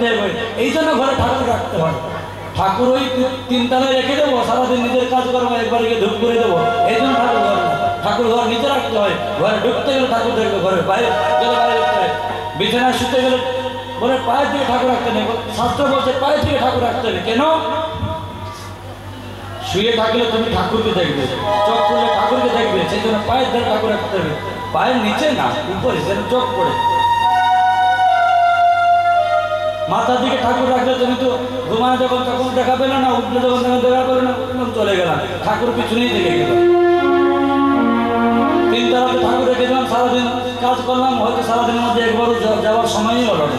রাখতে হবে। এই জন্য ঘরে ঠাকুর রাখতে হয়। ঠাকুর ওই রেখে দেবো, সারাদিন নিজের কাজ করব একবার গিয়ে ধূপ করে দেবো। এই জন্য ঠাকুর ঘর ঠাকুর ঘর নিচে রাখতে হয়। ঘরে ঢুকতে গেলে ঠাকুর দেখবে, ঘরে বাইরে বাইরে বিছানায় শুতে গেলে বলে, পায়ের দিকে ঠাকুর রাখতে নেই। শাস্ত্র বলছে, পায়ের দিকে ঠাকুর রাখতে হবে। কেন? শুয়ে থাকলে তুমি ঠাকুরকে দেখবে। চোখ করলে ঠাকুরকে দেখবে। সেই জন্য পায়ের ধারে ঠাকুর রাখতে হবে। পায়ের নিচে না, উপরে, যেন চোখ পড়ে। মাথার দিকে ঠাকুর রাখলে তুমি তো ঘুমায় যখন তখন দেখা পেলে না উঠলে যখন তখন দেখা পেলে না, তখন চলে গেলাম। ঠাকুর পিছনেই থেকে গেল। তিন তারাতে ঠাকুর রেখে দিলাম সারাদিন। কাজ করলাম, হয়তো সারাদিনের মধ্যে একবারও যাওয়ার সময়ই হলো না।